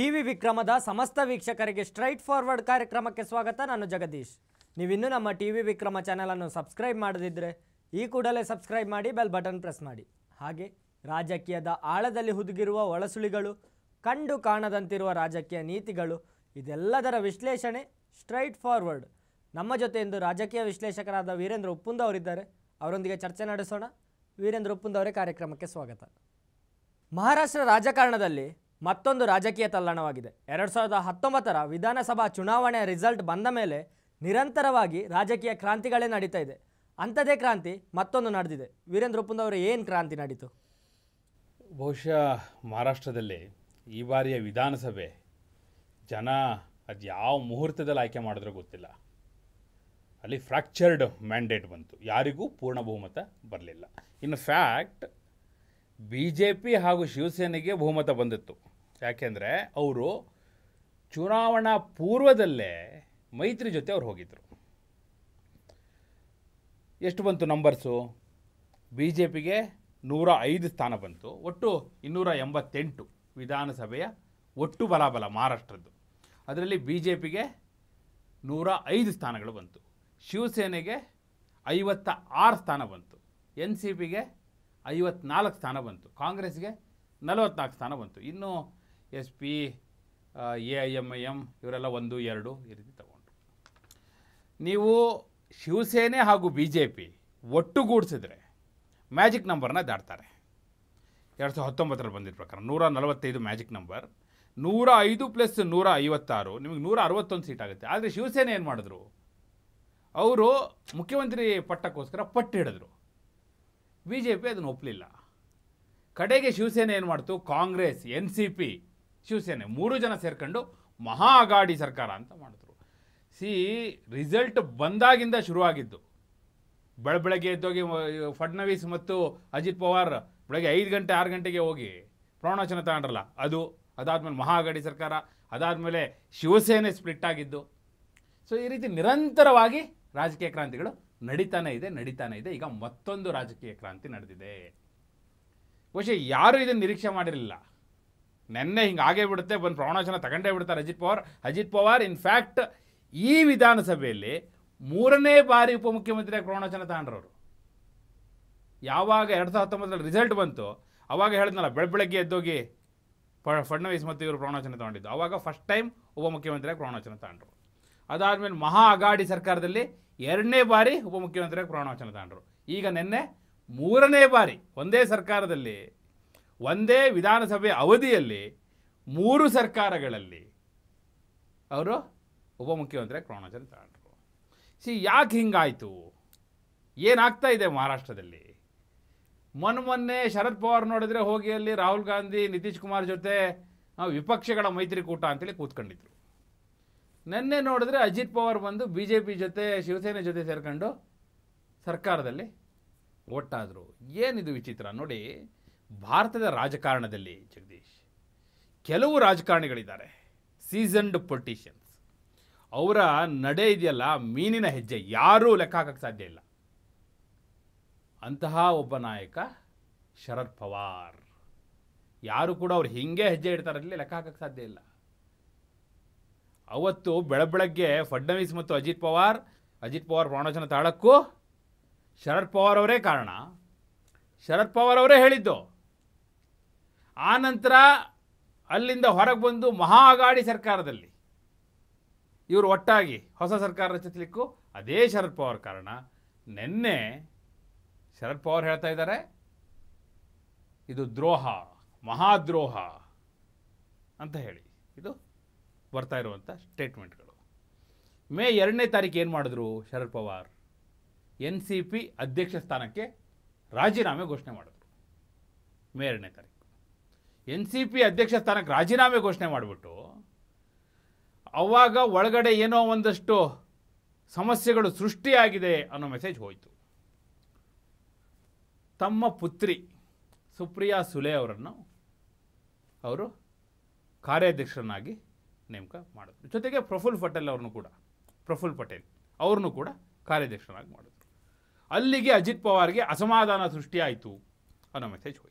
TV ವಿಕ್ರಮದ ಸಮಸ್ತ ವೀಕ್ಷಕರಿಗೆ straight forward ಕಾರ್ಯಕ್ರಮಕ್ಕೆ ಸ್ವಾಗತ. ನಾನು ಜಗದೀಶ್. ನೀವಿನ್ನೂ ನಮ್ಮ ಟಿವಿ ವಿಕ್ರಮ ಚಾನಲನ್ನು ಸಬ್ಸ್ಕ್ರೈಬ್ ಮಾಡದಿದ್ದರೆ ಈ ಕೂಡಲೇ ಸಬ್ಸ್ಕ್ರೈಬ್ ಮಾಡಿ, ಬೆಲ್ ಬಟನ್ ಪ್ರೆಸ್ ಮಾಡಿ. ಹಾಗೆ ರಾಜಕೀಯದ ಆಳದಲ್ಲಿ ಹುದುಗಿರುವ ಒಳಸುಳಿಗಳು, ಕಂಡು ಕಾಣದಂತಿರುವ ರಾಜಕೀಯ ನೀತಿಗಳು, ಇದೆಲ್ಲದರ ವಿಶ್ಲೇಷಣೆ ಸ್ಟ್ರೈಟ್ ಫಾರ್ವರ್ಡ್. ನಮ್ಮ ಜೊತೆ ಇಂದು ರಾಜಕೀಯ ವಿಶ್ಲೇಷಕರಾದ ವೀರೇಂದ್ರ ಉಪ್ಪುಂದ ಅವರಿದ್ದಾರೆ. ಅವರೊಂದಿಗೆ ಚರ್ಚೆ ನಡೆಸೋಣ. ವೀರೇಂದ್ರ ಉಪ್ಪುಂದ ಅವರೇ ಕಾರ್ಯಕ್ರಮಕ್ಕೆ ಸ್ವಾಗತ. ಮಹಾರಾಷ್ಟ್ರ ರಾಜಕಾರಣದಲ್ಲಿ ಮತ್ತೊಂದು ರಾಜಕೀಯ ತಲ್ಲಣವಾಗಿದೆ. ಎರಡು ಸಾವಿರದ ಹತ್ತೊಂಬತ್ತರ ವಿಧಾನಸಭಾ ಚುನಾವಣೆಯ ರಿಸಲ್ಟ್ ಬಂದ ಮೇಲೆ ನಿರಂತರವಾಗಿ ರಾಜಕೀಯ ಕ್ರಾಂತಿಗಳೇ ನಡೀತಾ ಇದೆ. ಅಂಥದೇ ಕ್ರಾಂತಿ ಮತ್ತೊಂದು ನಡೆದಿದೆ. ವೀರೇಂದ್ರ ಉಪ್ಪುಂದ ಅವರು, ಏನು ಕ್ರಾಂತಿ ನಡೀತು? ಬಹುಶಃ ಮಹಾರಾಷ್ಟ್ರದಲ್ಲಿ ಈ ಬಾರಿಯ ವಿಧಾನಸಭೆ ಜನ ಅದು ಯಾವ ಮುಹೂರ್ತದಲ್ಲಿ ಆಯ್ಕೆ ಮಾಡಿದ್ರೂ ಗೊತ್ತಿಲ್ಲ. ಅಲ್ಲಿ ಫ್ರ್ಯಾಕ್ಚರ್ಡ್ ಮ್ಯಾಂಡೇಟ್ ಬಂತು. ಯಾರಿಗೂ ಪೂರ್ಣ ಬಹುಮತ ಬರಲಿಲ್ಲ. In fact B J P ಹಾಗೂ ಶಿವಸೇನೆಗೆ ಬಹುಮತ ಬಂದಿತ್ತು. ಯಾಕೆಂದರೆ ಅವರು ಚುನಾವಣಾ ಪೂರ್ವದಲ್ಲೇ ಮೈತ್ರಿ ಜೊತೆ ಅವ್ರು ಹೋಗಿದ್ದರು ಎಷ್ಟು ಬಂತು ನಂಬರ್ಸು ಬಿ ಜೆ ಪಿಗೆ ನೂರ ಐದು ಸ್ಥಾನ ಬಂತು. ಒಟ್ಟು ಇನ್ನೂರ ಎಂಬತ್ತೆಂಟು ವಿಧಾನಸಭೆಯ ಒಟ್ಟು ಬಲಾಬಲ ಮಹಾರಾಷ್ಟ್ರದ್ದು. ಅದರಲ್ಲಿ ಬಿ ಜೆ ಪಿಗೆ ನೂರ ಐದು ಸ್ಥಾನಗಳು ಬಂತು. ಶಿವಸೇನೆಗೆ ಐವತ್ತ ಆರು ಸ್ಥಾನ ಬಂತು. ಎನ್ ಸಿ ಪಿಗೆ ಐವತ್ನಾಲ್ಕು ಸ್ಥಾನ ಬಂತು. ಕಾಂಗ್ರೆಸ್ಗೆ ನಲವತ್ನಾಲ್ಕು ಸ್ಥಾನ ಬಂತು. ಇನ್ನು S P A I M I M ಇವರೆಲ್ಲ ಒಂದು, ಎರಡು ಈ ರೀತಿ ತಗೊಂಡ್ರು. ನೀವು ಶಿವಸೇನೆ ಹಾಗೂ ಬಿ ಜೆ ಪಿ ಒಟ್ಟುಗೂಡಿಸಿದ್ರೆ ಮ್ಯಾಜಿಕ್ ನಂಬರ್ನ ದಾಟ್ತಾರೆ. ಎರಡು ಸಾವಿರದ ಹತ್ತೊಂಬತ್ತರಲ್ಲಿ ಬಂದಿದ್ದ ಪ್ರಕಾರ ನೂರ ನಲವತ್ತೈದು ಮ್ಯಾಜಿಕ್ ನಂಬರ್, ನೂರ ಐದು ಪ್ಲಸ್ ನೂರ ಐವತ್ತಾರು, ನಿಮಗೆ ನೂರ ಅರವತ್ತೊಂದು ಸೀಟ್ ಆಗುತ್ತೆ. ಆದರೆ ಶಿವಸೇನೆ ಏನು ಮಾಡಿದ್ರು? ಅವರು ಮುಖ್ಯಮಂತ್ರಿ ಪಟ್ಟಕ್ಕೋಸ್ಕರ ಪಟ್ಟು ಹಿಡಿದ್ರು. ಬಿ ಜೆ ಪಿ ಅದನ್ನು ಒಪ್ಪಲಿಲ್ಲ ಕಡೆಗೆ ಶಿವಸೇನೆ ಏನು ಮಾಡ್ತು? Congress, N C P Shivsena ಮೂರು ಜನ ಸೇರ್ಕೊಂಡು ಮಹಾ ಅಗಾಡಿ ಸರ್ಕಾರ ಅಂತ ಮಾಡಿದ್ರು. ಸಿ ರಿಸಲ್ಟ್ ಬಂದಾಗಿಂದ ಶುರುವಾಗಿದ್ದು. ಬೆಳ ಬೆಳಗ್ಗೆ ಎದ್ದೋಗಿ ಫಡ್ನವೀಸ್ ಮತ್ತು ಅಜಿತ್ ಪವಾರ್ ಬೆಳಗ್ಗೆ ಐದು ಗಂಟೆ, ಆರು ಗಂಟೆಗೆ ಹೋಗಿ ಪ್ರಮಾಣವಚನ ತಗೊಂಡ್ರಲ್ಲ, ಅದು, ಅದಾದಮೇಲೆ ಮಹಾಗಡಿ ಸರ್ಕಾರ, ಅದಾದಮೇಲೆ ಶಿವಸೇನೆ ಸ್ಪ್ಲಿಟ್ ಆಗಿದ್ದು. ಸೊ ಈ ರೀತಿ ನಿರಂತರವಾಗಿ ರಾಜಕೀಯ ಕ್ರಾಂತಿಗಳು ನಡೀತಾನೆ ಇದೆ ನಡೀತಾನೆ ಇದೆ. ಈಗ ಮತ್ತೊಂದು ರಾಜಕೀಯ ಕ್ರಾಂತಿ ನಡೆದಿದೆ. ಬಹುಶಃ ಯಾರೂ ಇದನ್ನು ನಿರೀಕ್ಷೆ ಮಾಡಿರಲಿಲ್ಲ. ನೆನ್ನೆ ಹಿಂಗೆ ಆಗೇ ಬಿಡುತ್ತೆ, ಬಂದು ಪ್ರಮಾಣವಚನ ತಗೊಂಡೇ ಬಿಡ್ತಾರೆ ಅಜಿತ್ ಪವಾರ್. ಅಜಿತ್ ಪವಾರ್ ಇನ್ಫ್ಯಾಕ್ಟ್ ಈ ವಿಧಾನಸಭೆಯಲ್ಲಿ ಮೂರನೇ ಬಾರಿ ಉಪಮುಖ್ಯಮಂತ್ರಿಯಾಗಿ ಪ್ರಮಾಣವಚನ ತಗೊಂಡ್ರವರು. ಯಾವಾಗ ಎರಡು ಸಾವಿರದ ಹತ್ತೊಂಬತ್ತರಲ್ಲಿ ರಿಸಲ್ಟ್ ಬಂತು, ಅವಾಗ ಹೇಳಿದ್ನಲ್ಲ ಬೆಳ ಬೆಳಗ್ಗೆ ಎದ್ದೋಗಿ ಪ, ಫಡ್ನವೀಸ್ ಮತ್ತು ಇವರು ಪ್ರಮಾಣವಚನ ತಗೊಂಡಿದ್ದು. ಆವಾಗ ಫಸ್ಟ್ ಟೈಮ್ ಉಪಮುಖ್ಯಮಂತ್ರಿಯಾಗಿ ಪ್ರಮಾಣವಚನ ತಗೊಂಡ್ರು. ಅದಾದಮೇಲೆ ಮಹಾ ಅಗಾಡಿ ಸರ್ಕಾರದಲ್ಲಿ ಎರಡನೇ ಬಾರಿ ಉಪಮುಖ್ಯಮಂತ್ರಿಯಾಗಿ ಪ್ರಮಾಣವಚನ ತಗೊಂಡ್ರು. ಈಗ ನಿನ್ನೆ ಮೂರನೇ ಬಾರಿ ಒಂದೇ ಸರ್ಕಾರದಲ್ಲಿ ಒಂದೇ ವಿಧಾನಸಭೆ ಅವಧಿಯಲ್ಲಿ ಮೂರು ಸರ್ಕಾರಗಳಲ್ಲಿ ಅವರು ಉಪಮುಖ್ಯಮಂತ್ರಿಯಾಗಿ ಪ್ರಮಾಣವಚನ ತಗೊಂಡ್ರು. ಸಿ, ಯಾಕೆ ಹಿಂಗಾಯಿತು? ಏನಾಗ್ತಾ ಇದೆ ಮಹಾರಾಷ್ಟ್ರದಲ್ಲಿ? ಮೊನ್ನೆ ಮೊನ್ನೆ ಶರದ್ ಪವಾರ್ ನೋಡಿದ್ರೆ ಹೋಗಿ ಅಲ್ಲಿ ರಾಹುಲ್ ಗಾಂಧಿ, ನಿತೀಶ್ ಕುಮಾರ್ ಜೊತೆ ವಿಪಕ್ಷಗಳ ಮೈತ್ರಿಕೂಟ ಅಂತೇಳಿ ಕೂತ್ಕೊಂಡಿದ್ರು. ನಿನ್ನೆ ನೋಡಿದ್ರೆ ಅಜಿತ್ ಪವಾರ್ ಬಂದು ಬಿ ಜೆ ಪಿ ಜೊತೆ, ಶಿವಸೇನೆ ಜೊತೆ ಸೇರ್ಕೊಂಡು ಸರ್ಕಾರದಲ್ಲಿ ಒಟ್ಟಾದರು ಏನಿದು ವಿಚಿತ್ರ? ನೋಡಿ ಭಾರತದ ರಾಜಕಾರಣದಲ್ಲಿ ಜಗದೀಶ್, ಕೆಲವು ರಾಜಕಾರಣಿಗಳಿದ್ದಾರೆ. Seasoned politicians. ಅವರ ನಡೆ ಇದೆಯಲ್ಲ, ಮೀನಿನ ಹೆಜ್ಜೆ ಯಾರೂ ಲೆಕ್ಕ ಹಾಕಕ್ಕೆ ಸಾಧ್ಯ ಇಲ್ಲ. ಅಂತಹ ಒಬ್ಬ ನಾಯಕ ಶರದ್ ಪವಾರ್. ಯಾರು ಕೂಡ ಅವ್ರು ಹಿಂಗೆ ಹೆಜ್ಜೆ ಇಡ್ತಾರಲ್ಲಿ ಲೆಕ್ಕ ಹಾಕಕ್ಕೆ ಸಾಧ್ಯ ಇಲ್ಲ. ಅವತ್ತು ಬೆಳಬೆಳಗ್ಗೆ ಫಡ್ನವೀಸ್ ಮತ್ತು ಅಜಿತ್ ಪವಾರ್ ಅಜಿತ್ ಪವಾರ್ ಪ್ರಾಣೋಚನ ತಾಳಕ್ಕೂ ಶರದ್ ಪವಾರ್ ಅವರೇ ಕಾರಣ. ಶರದ್ ಪವಾರ್ ಅವರೇ ಹೇಳಿದ್ದು. ಆ ನಂತರ ಅಲ್ಲಿಂದ ಹೊರಗೆ ಬಂದು ಮಹಾ ಅಗಾಡಿ ಸರ್ಕಾರದಲ್ಲಿ ಇವರು ಒಟ್ಟಾಗಿ ಹೊಸ ಸರ್ಕಾರ ರಚಿಸಲಿಕ್ಕೂ ಅದೇ ಶರದ್ ಪವಾರ್ ಕಾರಣ. ನಿನ್ನೆ ಶರದ್ ಪವಾರ್ ಹೇಳ್ತಾ ಇದ್ದಾರೆ, ಇದು ದ್ರೋಹ, ಮಹಾದ್ರೋಹ ಅಂತ ಹೇಳಿ. ಇದು ಬರ್ತಾ ಇರುವಂಥ ಸ್ಟೇಟ್ಮೆಂಟ್ಗಳು ಮೇ ಎರಡನೇ ತಾರೀಕು ಏನು ಮಾಡಿದ್ರು Sharad Pawar? N C P ಅಧ್ಯಕ್ಷ ಸ್ಥಾನಕ್ಕೆ ರಾಜೀನಾಮೆ ಘೋಷಣೆ ಮಾಡಿದ್ರು ಮೇ ಎರಡನೇ ತಾರೀಕು ಎನ್ ಸಿ ಪಿ ಅಧ್ಯಕ್ಷ ಸ್ಥಾನಕ್ಕೆ ರಾಜೀನಾಮೆ ಘೋಷಣೆ ಮಾಡಿಬಿಟ್ಟು ಅವಾಗ ಒಳಗಡೆ ಏನೋ ಒಂದಷ್ಟು ಸಮಸ್ಯೆಗಳು ಸೃಷ್ಟಿಯಾಗಿದೆ ಅನ್ನೋ ಮೆಸೇಜ್ ಹೋಯಿತು. ತಮ್ಮ ಪುತ್ರಿ ಸುಪ್ರಿಯಾ ಸುಲೆ ಅವರನ್ನು ಅವರು ಕಾರ್ಯಾಧ್ಯಕ್ಷರನ್ನಾಗಿ ನೇಮಕ ಮಾಡಿದ್ರು. ಜೊತೆಗೆ ಪ್ರಫುಲ್ ಪಟೇಲ್ ಅವ್ರನ್ನು ಕೂಡ, ಪ್ರಫುಲ್ ಪಟೇಲ್ ಅವ್ರನ್ನೂ ಕೂಡ ಕಾರ್ಯಾಧ್ಯಕ್ಷರನ್ನಾಗಿ ಮಾಡಿದ್ರು. ಅಲ್ಲಿಗೆ ಅಜಿತ್ ಪವಾರ್ಗೆ ಅಸಮಾಧಾನ ಸೃಷ್ಟಿಯಾಯಿತು ಅನ್ನೋ ಮೆಸೇಜ್ ಹೋಯಿತು.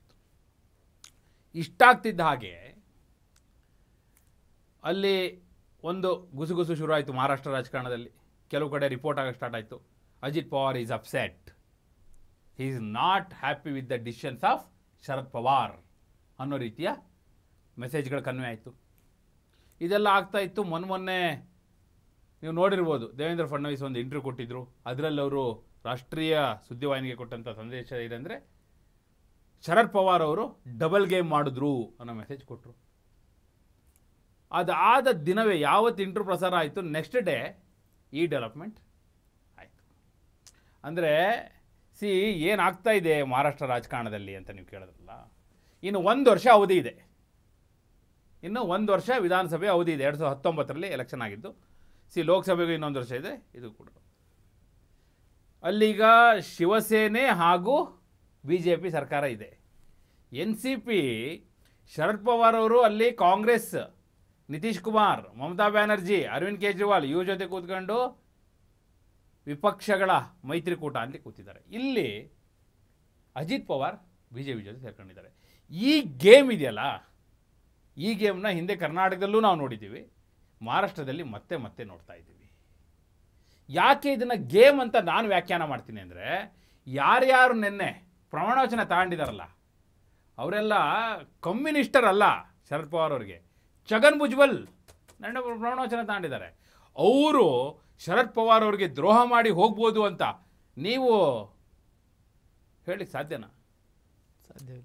ಇಷ್ಟಾಗ್ತಿದ್ದ ಹಾಗೆ ಅಲ್ಲಿ ಒಂದು ಗುಸುಗುಸು ಶುರು ಆಯಿತು ಮಹಾರಾಷ್ಟ್ರ ರಾಜಕಾರಣದಲ್ಲಿ. ಕೆಲವು ಕಡೆ ರಿಪೋರ್ಟ್ ಆಗಕ್ಕೆ ಸ್ಟಾರ್ಟ್ ಆಯಿತು. Ajit Pawar is upset he is not happy with the decisions of Sharad Pawar ಅನ್ನೋ ರೀತಿಯ ಮೆಸೇಜ್ಗಳು ಕನ್ವೆ ಆಯಿತು. ಇದೆಲ್ಲ ಆಗ್ತಾ ಇತ್ತು. ಮೊನ್ನೆ ಮೊನ್ನೆ ನೀವು ನೋಡಿರ್ಬೋದು, ದೇವೇಂದ್ರ ಫಡ್ನವೀಸ್ ಒಂದು ಇಂಟರ್ವ್ಯೂ ಕೊಟ್ಟಿದ್ರು. ಅದರಲ್ಲಿ ಅವರು ರಾಷ್ಟ್ರೀಯ ಸುದ್ದಿವಾಹಿನಿಗೆ ಕೊಟ್ಟಂಥ ಸಂದೇಶ ಏನಂದರೆ ಶರದ್ ಪವಾರ್ ಅವರು ಡಬಲ್ ಗೇಮ್ ಮಾಡಿದ್ರು ಅನ್ನೋ ಮೆಸೇಜ್ ಕೊಟ್ಟರು ಅದಾದ ದಿನವೇ ಯಾವತ್ತು ಇಂಟರ್ ಪ್ರಸಾರ ಆಯಿತು ನೆಕ್ಸ್ಟ್ ಡೇ ಈ ಡೆವಲಪ್ಮೆಂಟ್ ಆಯಿತು. ಅಂದರೆ ಸಿ ಏನಾಗ್ತಾ ಇದೆ ಮಹಾರಾಷ್ಟ್ರ ರಾಜಕಾರಣದಲ್ಲಿ ಅಂತ ನೀವು ಕೇಳಿದ್ರಲ್ಲ, ಇನ್ನು ಒಂದು ವರ್ಷ ಅವಧಿ ಇದೆ. ಇನ್ನು ಒಂದು ವರ್ಷ ವಿಧಾನಸಭೆ ಅವಧಿ ಇದೆ, ಎರಡು ಸಾವಿರದ ಹತ್ತೊಂಬತ್ತರಲ್ಲಿ ಎಲೆಕ್ಷನ್ ಆಗಿದ್ದು ಸಿ ಲೋಕಸಭೆಗೂ ಇನ್ನೊಂದು ವರ್ಷ ಇದೆ, ಇದು ಕೂಡ. ಅಲ್ಲಿಗ ಶಿವಸೇನೆ ಹಾಗೂ ಬಿ ಜೆ ಪಿ ಸರ್ಕಾರ ಇದೆ. N C P, Sharad Pawar ಅವರು ಅಲ್ಲಿ ಕಾಂಗ್ರೆಸ್, ನಿತೀಶ್ ಕುಮಾರ್, ಮಮತಾ ಬ್ಯಾನರ್ಜಿ, ಅರವಿಂದ್ ಕೇಜ್ರಿವಾಲ್ ಇವ್ರ ಜೊತೆ ಕೂತ್ಕೊಂಡು ವಿಪಕ್ಷಗಳ ಮೈತ್ರಿಕೂಟ ಅಲ್ಲಿ ಕೂತಿದ್ದಾರೆ. ಇಲ್ಲಿ Ajit Pawar B J P ಜೊತೆ ಸೇರ್ಕೊಂಡಿದ್ದಾರೆ. ಈ ಗೇಮ್ ಇದೆಯಲ್ಲ, ಈ ಗೇಮ್ನ ಹಿಂದೆ ಕರ್ನಾಟಕದಲ್ಲೂ ನಾವು ನೋಡಿದ್ದೀವಿ, ಮಹಾರಾಷ್ಟ್ರದಲ್ಲಿ ಮತ್ತೆ ಮತ್ತೆ ನೋಡ್ತಾ ಇದ್ದೀವಿ. ಯಾಕೆ ಇದನ್ನು ಗೇಮ್ ಅಂತ ನಾನು ವ್ಯಾಖ್ಯಾನ ಮಾಡ್ತೀನಿ ಅಂದರೆ, ಯಾರ್ಯಾರು ನಿನ್ನೆ ಪ್ರಮಾಣವಚನ ತಗೊಂಡಿದಾರಲ್ಲ ಅವರೆಲ್ಲ ಕಮ್ಯುನಿಸ್ಟರ್ ಅಲ್ಲ ಶರದ್ ಪವಾರ್ ಅವರಿಗೆ. ಛಗನ್ ಭುಜ್ಬಲ್ ನನ್ನ ಪ್ರಮಾಣವಚನ ತಗೊಂಡಿದ್ದಾರೆ ಅವರು ಶರದ್ ಪವಾರ್ ಅವರಿಗೆ ದ್ರೋಹ ಮಾಡಿ ಹೋಗ್ಬೋದು ಅಂತ ನೀವು ಹೇಳಿ ಸಾಧ್ಯನಾ? ಸಾಧ್ಯ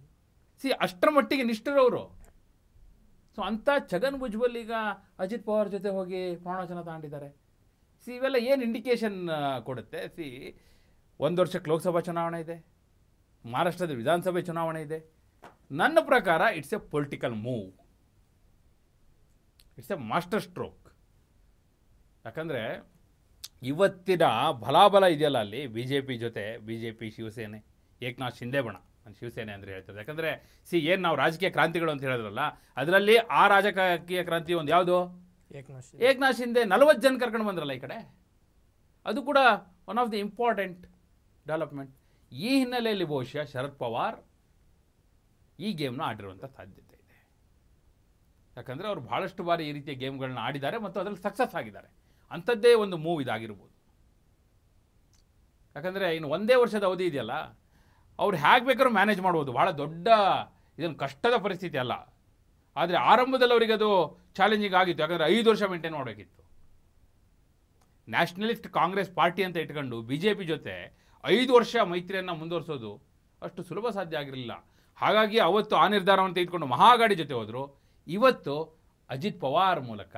ಸಿ ಅಷ್ಟರ ಮಟ್ಟಿಗೆ ನಿಷ್ಠರವರು ಸೊ ಅಂಥ ಛಗನ್ ಭುಜ್ಬಲ್ ಈಗ ಅಜಿತ್ ಪವಾರ್ ಜೊತೆ ಹೋಗಿ ಪ್ರಮಾಣವಚನ ತಗೊಂಡಿದ್ದಾರೆ ಸಿ ಇವೆಲ್ಲ ಏನು ಇಂಡಿಕೇಶನ್ ಕೊಡುತ್ತೆ? ಸಿ ಒಂದು ವರ್ಷಕ್ಕೆ ಲೋಕಸಭಾ ಚುನಾವಣೆ ಇದೆ. ಮಹಾರಾಷ್ಟ್ರದ ವಿಧಾನಸಭೆ ಚುನಾವಣೆ ಇದೆ. ನನ್ನ ಪ್ರಕಾರ it's a political move it's a master stroke ಯಾಕಂದರೆ ಇವತ್ತಿನ ಬಲಾಬಲ ಇದೆಯಲ್ಲ ಅಲ್ಲಿ ಬಿ ಜೆ ಪಿ ಜೊತೆ B J P Shivsena Eknath Shinde ಬಣ ನಾನು ಶಿವಸೇನೆ ಅಂದರೆ ಹೇಳ್ತಾರೆ. ಯಾಕಂದರೆ ಸಿ ಏನು ನಾವು ರಾಜಕೀಯ ಕ್ರಾಂತಿಗಳು ಅಂತ ಹೇಳಿದ್ರಲ್ಲ ಅದರಲ್ಲಿ ಆ ರಾಜಕೀಯ ಕ್ರಾಂತಿ ಒಂದು ಯಾವುದು? ಏಕನಾಥ್. ಏಕನಾಥ್ ಶಿಂದೆ ನಲವತ್ತು ಜನ ಕರ್ಕೊಂಡು ಬಂದ್ರಲ್ಲ ಈ ಕಡೆ. ಅದು ಕೂಡ one of the important development ಈ ಹಿನ್ನೆಲೆಯಲ್ಲಿ ಬಹುಶಃ ಶರದ್ ಪವಾರ್ ಈ ಗೇಮ್ನ ಆಡಿರುವಂಥ ಸಾಧ್ಯತೆ ಇದೆ. ಯಾಕಂದರೆ ಅವರು ಭಾಳಷ್ಟು ಬಾರಿ ಈ ರೀತಿಯ ಗೇಮ್ಗಳನ್ನ ಆಡಿದ್ದಾರೆ ಮತ್ತು ಅದರಲ್ಲಿ ಸಕ್ಸಸ್ ಆಗಿದ್ದಾರೆ. ಅಂಥದ್ದೇ ಒಂದು ಮೂವ್ ಇದಾಗಿರ್ಬೋದು. ಯಾಕಂದರೆ ಇನ್ನು ಒಂದೇ ವರ್ಷದ ಅವಧಿ ಇದೆಯಲ್ಲ, ಅವ್ರು ಹೇಗೆ ಬೇಕಾದ್ರೂ ಮ್ಯಾನೇಜ್ ಮಾಡ್ಬೋದು. ಭಾಳ ದೊಡ್ಡ ಇದನ್ನು ಕಷ್ಟದ ಪರಿಸ್ಥಿತಿ ಅಲ್ಲ. ಆದರೆ ಆರಂಭದಲ್ಲಿ ಅವರಿಗೆ ಅದು ಚಾಲೆಂಜಿಂಗ್ ಆಗಿತ್ತು. ಯಾಕಂದರೆ ಐದು ವರ್ಷ ಮೇಂಟೈನ್ ಮಾಡಬೇಕಿತ್ತು ನ್ಯಾಷನಲಿಸ್ಟ್ ಕಾಂಗ್ರೆಸ್ ಪಾರ್ಟಿ ಅಂತ ಇಟ್ಕೊಂಡು ಬಿ ಜೆ ಪಿ ಜೊತೆ ಐದು ವರ್ಷ ಮೈತ್ರಿಯನ್ನು ಮುಂದುವರಿಸೋದು ಅಷ್ಟು ಸುಲಭ ಸಾಧ್ಯ ಆಗಿರಲಿಲ್ಲ. ಹಾಗಾಗಿ ಅವತ್ತು ಆ ನಿರ್ಧಾರವನ್ನು ತೆಗೆದುಕೊಂಡು ಮಹಾಗಾಡಿ ಜೊತೆ ಹೋದರು. ಇವತ್ತು ಅಜಿತ್ ಪವಾರ್ ಮೂಲಕ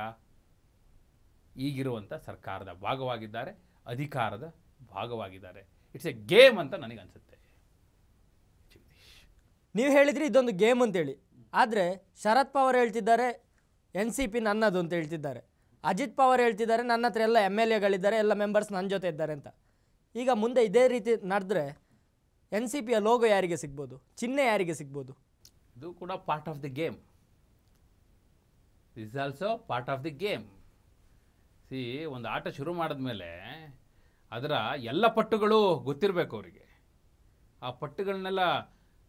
ಈಗಿರುವಂಥ ಸರ್ಕಾರದ ಭಾಗವಾಗಿದ್ದಾರೆ, ಅಧಿಕಾರದ ಭಾಗವಾಗಿದ್ದಾರೆ. ಇಟ್ಸ್ ಎ ಗೇಮ್ ಅಂತ ನನಗನ್ಸುತ್ತೆ. ನೀವು ಹೇಳಿದ್ರಿ ಇದೊಂದು ಗೇಮ್ ಅಂತೇಳಿ. ಆದರೆ ಶರದ್ ಪವಾರ್ ಹೇಳ್ತಿದ್ದಾರೆ, ಎನ್ ಸಿ ಪಿ ನನ್ನದು ಅಂತ ಹೇಳ್ತಿದ್ದಾರೆ. ಅಜಿತ್ ಪವಾರ್ ಹೇಳ್ತಿದ್ದಾರೆ, ನನ್ನ ಹತ್ರ ಎಲ್ಲ ಎಂ ಎಲ್ ಎಗಳಿದ್ದಾರೆ, ಎಲ್ಲ ಮೆಂಬರ್ಸ್ ನನ್ನ ಜೊತೆ ಇದ್ದಾರೆ ಅಂತ. ಈಗ ಮುಂದೆ ಇದೇ ರೀತಿ ನಡೆದ್ರೆ ಎನ್ ಸಿ ಪಿಯ ಲೋಗೋ ಯಾರಿಗೆ ಸಿಗ್ಬೋದು? ಚಿಹ್ನೆ ಯಾರಿಗೆ ಸಿಗ್ಬೋದು? ಇದು ಕೂಡ part of the game is also part of the game C ಒಂದು ಆಟ ಶುರು ಮಾಡಿದ್ಮೇಲೆ ಅದರ ಎಲ್ಲ ಪಟ್ಟುಗಳು ಗೊತ್ತಿರಬೇಕು ಅವರಿಗೆ. ಆ ಪಟ್ಟುಗಳನ್ನೆಲ್ಲ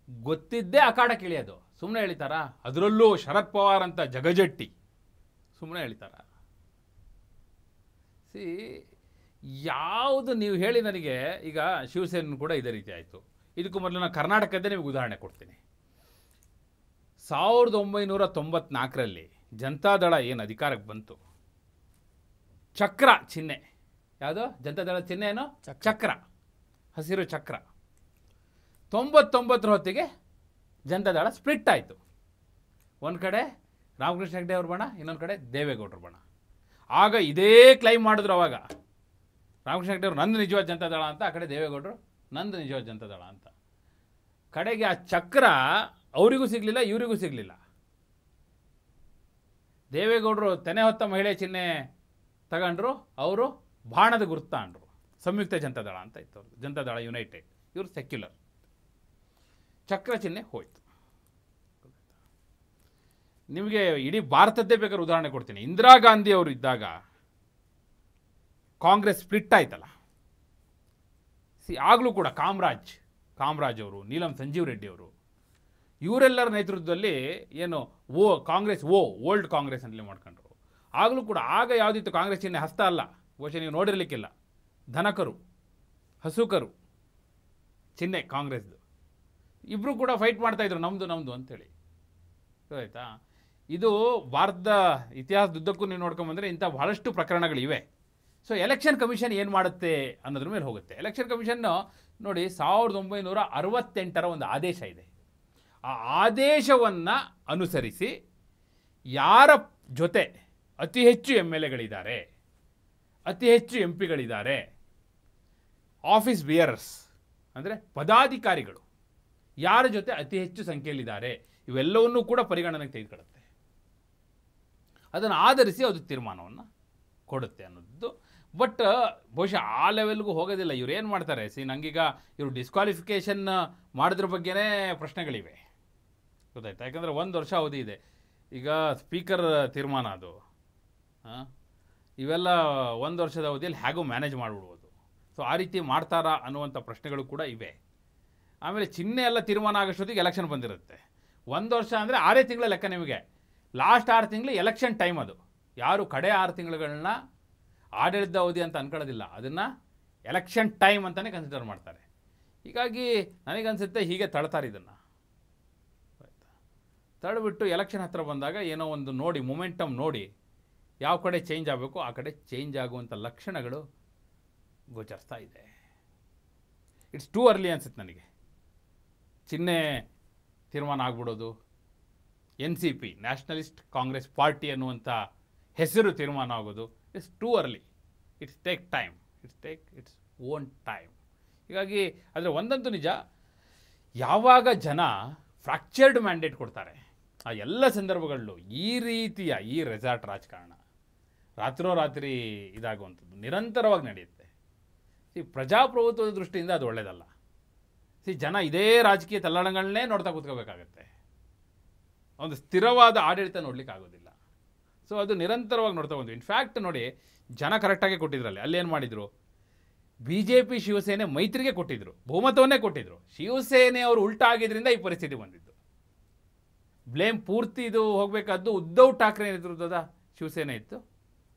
ಗೊತ್ತಿದ್ದೇ ಅಖಾಡಕ್ಕೆ ಇಳಿಯೋದು. ಸುಮ್ಮನೆ ಹೇಳ್ತಾರ ಅದರಲ್ಲೂ ಶರದ್ ಪವಾರ್ ಅಂತ ಜಗಜಟ್ಟಿ. ಸುಮ್ಮನೆ ಹೇಳ್ತಾರ ಸಿ ಯಾವುದು ನೀವು ಹೇಳಿ ನನಗೆ ಈಗ ಶಿವಸೇನೆ ಕೂಡ ಇದೇ ರೀತಿ ಆಯಿತು. ಇದಕ್ಕೂ ಮೊದಲು ನಾನು ಕರ್ನಾಟಕದ್ದೇ ನಿಮಗೆ ಉದಾಹರಣೆ ಕೊಡ್ತೀನಿ. ಸಾವಿರದ ಒಂಬೈನೂರ ತೊಂಬತ್ನಾಲ್ಕರಲ್ಲಿ ಜನತಾದಳ ಏನು ಅಧಿಕಾರಕ್ಕೆ ಬಂತು? ಚಕ್ರ ಚಿಹ್ನೆ. ಯಾವುದು? ಜನತಾದಳ ಚಿಹ್ನೆ ಏನು? ಚಕ್ರ. ಹಸಿರು ಚಕ್ರ. ತೊಂಬತ್ತೊಂಬತ್ತರ ಹೊತ್ತಿಗೆ ಜನತಾದಳ ಸ್ಪ್ಲಿಟ್ ಆಯಿತು. ಒಂದು ಕಡೆ ರಾಮಕೃಷ್ಣ ಹೆಗ್ಡೆ ಅವ್ರ ಬಣ ಇನ್ನೊಂದು ಕಡೆ ದೇವೇಗೌಡರು ಬಣ. ಆಗ ಇದೇ ಕ್ಲೈಮ್ ಮಾಡಿದ್ರು ಅವಾಗ. ರಾಮಕೃಷ್ಣ ಹೆಗ್ಡೆ ಅವರು, ನಂದು ನಿಜವಾದ ಜನತಾದಳ ಅಂತ ಆ ಕಡೆ ದೇವೇಗೌಡರು, ನಂದು ನಿಜವಾದ ಜನತಾ ದಳ ಅಂತ. ಕಡೆಗೆ ಆ ಚಕ್ರ ಅವರಿಗೂ ಸಿಗಲಿಲ್ಲ, ಇವರಿಗೂ ಸಿಗಲಿಲ್ಲ. ದೇವೇಗೌಡರು ತೆನೆ ಹೊತ್ತ ಮಹಿಳೆ ಚಿಹ್ನೆ ತಗೊಂಡ್ರು, ಅವರು ಬಾಣದ ಗುರುತ ಅಂದರು. ಸಂಯುಕ್ತ ಜನತಾ ದಳ ಅಂತ ಇತ್ತು ಜನತಾ ದಳ ಯುನೈಟೆಡ್ ಇವರು ಸೆಕ್ಯುಲರ್ ಚಕ್ರ ಚಿಹ್ನೆ ಹೋಯ್ತು. ನಿಮಗೆ ಇಡೀ ಭಾರತದ್ದೇ ಬೇಕಾದ್ರೆ ಉದಾಹರಣೆ ಕೊಡ್ತೀನಿ. ಇಂದಿರಾ ಗಾಂಧಿ ಅವರು ಇದ್ದಾಗ ಕಾಂಗ್ರೆಸ್ ಸ್ಪ್ಲಿಟ್ ಆಯ್ತಲ್ಲ. ಸಿ, ಆಗಲೂ ಕೂಡ ಕಾಮರಾಜ್ ಕಾಮರಾಜ್ ಅವರು, ನೀಲಂ ಸಂಜೀವ್ ರೆಡ್ಡಿ ಅವರು, ಇವರೆಲ್ಲರ ನೇತೃತ್ವದಲ್ಲಿ ಏನು O, Congress O, old Congress ಅಂತಲೇ ಮಾಡ್ಕೊಂಡ್ರು. ಆಗಲೂ ಕೂಡ ಆಗ ಯಾವುದಿತ್ತು ಕಾಂಗ್ರೆಸ್ ಚಿಹ್ನೆ ಹಸ್ತ ಅಲ್ಲ, ಬಹುಶಃ ನೀವು ನೋಡಿರಲಿಕ್ಕಿಲ್ಲ. ಧನಕರು, ಹಸುಕರು ಚಿಹ್ನೆ ಕಾಂಗ್ರೆಸ್ದು. ಇಬ್ಬರು ಕೂಡ ಫೈಟ್ ಮಾಡ್ತಾಯಿದ್ರು ನಮ್ಮದು ನಮ್ಮದು ಅಂತೇಳಿ. ಆಯಿತಾ ಇದು ಭಾರತದ ಇತಿಹಾಸದುದ್ದಕ್ಕೂ ನೀವು ನೋಡ್ಕೊಂಬಂದರೆ ಇಂಥ ಬಹಳಷ್ಟು ಪ್ರಕರಣಗಳಿವೆ. ಸೊ ಎಲೆಕ್ಷನ್ ಕಮಿಷನ್ ಏನು ಮಾಡುತ್ತೆ ಅನ್ನೋದ್ರ ಮೇಲೆ ಹೋಗುತ್ತೆ. ಎಲೆಕ್ಷನ್ ಕಮಿಷನ್ನು ನೋಡಿ ಸಾವಿರದ ಒಂಬೈನೂರ ಅರವತ್ತೆಂಟರ ಒಂದು ಆದೇಶ ಇದೆ. ಆ ಆದೇಶವನ್ನು ಅನುಸರಿಸಿ ಯಾರ ಜೊತೆ ಅತಿ ಹೆಚ್ಚು ಎಂ ಎಲ್ ಎಗಳಿದ್ದಾರೆ ಅತಿ ಹೆಚ್ಚು ಎಂ ಪಿಗಳಿದ್ದಾರೆ ಆಫೀಸ್ ಬಿಯರ್ಸ್ ಅಂದರೆ ಪದಾಧಿಕಾರಿಗಳು ಯಾರ ಜೊತೆ ಅತಿ ಹೆಚ್ಚು ಸಂಖ್ಯೆಯಲ್ಲಿದ್ದಾರೆ, ಇವೆಲ್ಲವನ್ನೂ ಕೂಡ ಪರಿಗಣನೆಗೆ ತೆಗೆದುಕೊಳ್ಳುತ್ತೆ. ಅದನ್ನು ಆಧರಿಸಿ ಅದು ತೀರ್ಮಾನವನ್ನು ಕೊಡುತ್ತೆ ಅನ್ನೋದು ಬಟ್ ಬಹುಶಃ ಆ ಲೆವೆಲ್ಗೂ ಹೋಗೋದಿಲ್ಲ. ಇವ್ರು ಏನು ಮಾಡ್ತಾರೆ? ಸಿ ನಂಗೀಗ ಇವರು ಡಿಸ್ಕ್ವಾಲಿಫಿಕೇಷನ್ ಮಾಡಿದ್ರ ಬಗ್ಗೆನೇ ಪ್ರಶ್ನೆಗಳಿವೆ. ಗೊತ್ತಾಯ್ತು? ಯಾಕಂದರೆ ಒಂದು ವರ್ಷ ಅವಧಿ ಇದೆ. ಈಗ ಸ್ಪೀಕರ್ ತೀರ್ಮಾನ ಅದು. ಹಾಂ ಇವೆಲ್ಲ ಒಂದು ವರ್ಷದ ಅವಧಿಯಲ್ಲಿ ಹೇಗೂ ಮ್ಯಾನೇಜ್ ಮಾಡಿಬಿಡ್ಬೋದು. ಸೊ ಆ ರೀತಿ ಮಾಡ್ತಾರಾ ಅನ್ನುವಂಥ ಪ್ರಶ್ನೆಗಳು ಕೂಡ ಇವೆ. ಆಮೇಲೆ ಚಿಹ್ನೆ ಎಲ್ಲ ತೀರ್ಮಾನ ಆಗೋಷ್ಟೊತ್ತಿಗೆ ಎಲೆಕ್ಷನ್ ಬಂದಿರುತ್ತೆ. ಒಂದು ವರ್ಷ ಅಂದರೆ ಆರೇ ತಿಂಗಳ ಲೆಕ್ಕ ನಿಮಗೆ. ಲಾಸ್ಟ್ ಆರು ತಿಂಗಳು ಎಲೆಕ್ಷನ್ ಟೈಮ್ ಅದು. ಯಾರು ಕಡೆ ಆರು ತಿಂಗಳುಗಳನ್ನ ಆಡಳಿತ ಅವಧಿ ಅಂತ ಅನ್ಕೊಳ್ಳೋದಿಲ್ಲ. ಅದನ್ನು ಎಲೆಕ್ಷನ್ ಟೈಮ್ ಅಂತಲೇ ಕನ್ಸಿಡರ್ ಮಾಡ್ತಾರೆ. ಹೀಗಾಗಿ ನನಗನ್ಸುತ್ತೆ ಹೀಗೆ ತಳ್ತಾರೆ ಇದನ್ನು. ತಳ್ಬಿಟ್ಟು ಎಲೆಕ್ಷನ್ ಹತ್ರ ಬಂದಾಗ ಏನೋ ಒಂದು ನೋಡಿ ಮೊಮೆಂಟಮ್ ನೋಡಿ ಯಾವ ಕಡೆ ಚೇಂಜ್ ಆಗಬೇಕು, ಆ ಕಡೆ ಚೇಂಜ್ ಆಗುವಂಥ ಲಕ್ಷಣಗಳು ಗೋಚರಿಸ್ತಾ ಇದೆ. ಇಟ್ಸ್ ಟೂ ಅರ್ಲಿ ಅನ್ಸುತ್ತೆ ನನಗೆ. ಚಿಹ್ನೆ ತೀರ್ಮಾನ ಆಗ್ಬಿಡೋದು. N C P nationalist Congress party ಅನ್ನುವಂಥ ಹೆಸರು ತೀರ್ಮಾನ ಆಗೋದು. It's too early it's take time it's take its own time ಹೀಗಾಗಿ ಆದರೆ ಒಂದಂತೂ ನಿಜ, ಯಾವಾಗ ಜನ ಫ್ರ್ಯಾಕ್ಚರ್ಡ್ ಮ್ಯಾಂಡೇಟ್ ಕೊಡ್ತಾರೆ, ಆ ಎಲ್ಲ ಸಂದರ್ಭಗಳಲ್ಲೂ ಈ ರೀತಿಯ ಈ ರೆಸಾರ್ಟ್ ರಾಜಕಾರಣ ರಾತ್ರೋರಾತ್ರಿ ಇದಾಗುವಂಥದ್ದು, ನಿರಂತರವಾಗಿ ನಡೆಯುತ್ತೆ. ಸಿ ಪ್ರಜಾಪ್ರಭುತ್ವದ ದೃಷ್ಟಿಯಿಂದ ಅದು ಒಳ್ಳೆಯದಲ್ಲ ಸಿ ಜನ ಇದೇ ರಾಜಕೀಯ ತಲ್ಲಣಗಳನ್ನೇ ನೋಡ್ತಾ ಕೂತ್ಕೋಬೇಕಾಗತ್ತೆ. ಒಂದು ಸ್ಥಿರವಾದ ಆಡಳಿತ ನೋಡ್ಲಿಕ್ಕೆ ಆಗೋದಿಲ್ಲ ಸೊ ಅದು ನಿರಂತರವಾಗಿ ನೋಡ್ತಾ ಬಂದ್ವಿ. ಇನ್ಫ್ಯಾಕ್ಟ್ ನೋಡಿ, ಜನ ಕರೆಕ್ಟಾಗಿ ಕೊಟ್ಟಿದ್ರಲ್ಲಿ. ಅಲ್ಲೇನು ಮಾಡಿದರು? ಬಿ ಜೆ ಪಿ ಶಿವಸೇನೆ ಮೈತ್ರಿಗೆ ಕೊಟ್ಟಿದ್ರು. ಬಹುಮತವನ್ನೇ ಕೊಟ್ಟಿದ್ರು. ಶಿವಸೇನೆ ಅವರು ಉಲ್ಟಾ ಆಗಿದ್ದರಿಂದ ಈ ಪರಿಸ್ಥಿತಿ ಬಂದಿದ್ದು ಬ್ಲೇಮ್ ಪೂರ್ತಿ ಇದು ಹೋಗಬೇಕಾದ್ದು ಉದ್ಧವ್ ಠಾಕ್ರೆ ನೇತೃತ್ವದ ಶಿವಸೇನೆ ಇತ್ತು.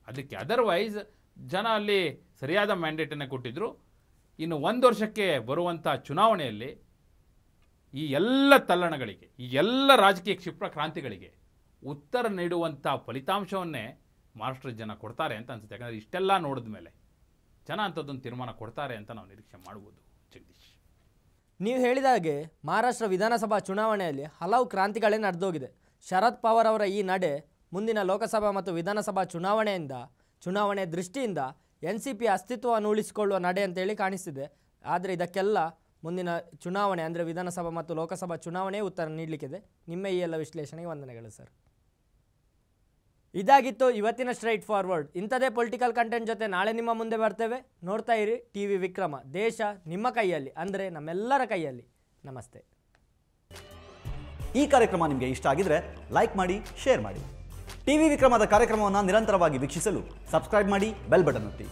ಅದಕ್ಕೆ ಅದರ್ವೈಸ್ ಜನ ಅಲ್ಲಿ ಸರಿಯಾದ ಮ್ಯಾಂಡೇಟನ್ನು ಕೊಟ್ಟಿದ್ದರು ಇನ್ನು ಒಂದು ವರ್ಷಕ್ಕೆ ಬರುವಂಥ ಚುನಾವಣೆಯಲ್ಲಿ ಈ ಎಲ್ಲ ತಲ್ಲಣಗಳಿಗೆ, ಈ ಎಲ್ಲ ರಾಜಕೀಯ ಕ್ಷಿಪ್ರ ಕ್ರಾಂತಿಗಳಿಗೆ ಉತ್ತರ ನೀಡುವಂಥ ಫಲಿತಾಂಶವನ್ನೇ ಮಹಾರಾಷ್ಟ್ರದ ಜನ ಕೊಡ್ತಾರೆ ಅಂತ ಅನ್ಸುತ್ತೆ. ಯಾಕಂದರೆ ಇಷ್ಟೆಲ್ಲ ನೋಡಿದ ಮೇಲೆ ಜನ ಅಂಥದ್ದೊಂದು ತೀರ್ಮಾನ ಕೊಡ್ತಾರೆ ಅಂತ ನಾವು ನಿರೀಕ್ಷೆ ಮಾಡ್ಬೋದು, ಜಗದೀಶ್. ನೀವು ಹೇಳಿದ ಹಾಗೆ ಮಹಾರಾಷ್ಟ್ರ ವಿಧಾನಸಭಾ ಚುನಾವಣೆಯಲ್ಲಿ ಹಲವು ಕ್ರಾಂತಿಗಳೇ ನಡೆದೋಗಿದೆ. ಶರದ್ ಪವಾರ್ ಅವರ ಈ ನಡೆ ಮುಂದಿನ ಲೋಕಸಭಾ ಮತ್ತು ವಿಧಾನಸಭಾ ಚುನಾವಣೆಯಿಂದ, ಚುನಾವಣೆ ದೃಷ್ಟಿಯಿಂದ ಎನ್ ಸಿ ಪಿ ಅಸ್ತಿತ್ವವನ್ನು ಉಳಿಸಿಕೊಳ್ಳುವ ನಡೆ ಅಂತೇಳಿ ಕಾಣಿಸ್ತಿದೆ. ಆದರೆ ಇದಕ್ಕೆಲ್ಲ ಮುಂದಿನ ಚುನಾವಣೆ ಅಂದರೆ ವಿಧಾನಸಭಾ ಮತ್ತು ಲೋಕಸಭಾ ಚುನಾವಣೆ ಉತ್ತರ ನೀಡಲಿಕ್ಕಿದೆ. ನಿಮ್ಮ ಈ ಎಲ್ಲ ವಿಶ್ಲೇಷಣೆಗೆ ವಂದನೆಗಳು ಸರ್. ಇದಾಗಿತ್ತು ಇವತ್ತಿನ ಸ್ಟ್ರೈಟ್ ಫಾರ್ವರ್ಡ್ ಇಂಥದೇ ಪೊಲಿಟಿಕಲ್ ಕಂಟೆಂಟ್ ಜೊತೆ ನಾಳೆ ನಿಮ್ಮ ಮುಂದೆ ಬರ್ತೇವೆ. ನೋಡ್ತಾ ಇರಿ ಟಿ ವಿ ವಿಕ್ರಮ. ದೇಶ ನಿಮ್ಮ ಕೈಯಲ್ಲಿ, ಅಂದರೆ ನಮ್ಮೆಲ್ಲರ ಕೈಯಲ್ಲಿ. ನಮಸ್ತೆ. ಈ ಕಾರ್ಯಕ್ರಮ ನಿಮಗೆ ಇಷ್ಟ ಆಗಿದ್ರೆ ಲೈಕ್ ಮಾಡಿ ಶೇರ್ ಮಾಡಿ. ಟಿ ವಿ ವಿಕ್ರಮದ ಕಾರ್ಯಕ್ರಮವನ್ನು ನಿರಂತರವಾಗಿ ವೀಕ್ಷಿಸಲು ಸಬ್ಸ್ಕ್ರೈಬ್ ಮಾಡಿ ಬೆಲ್ ಬಟನ್ ಒತ್ತಿ.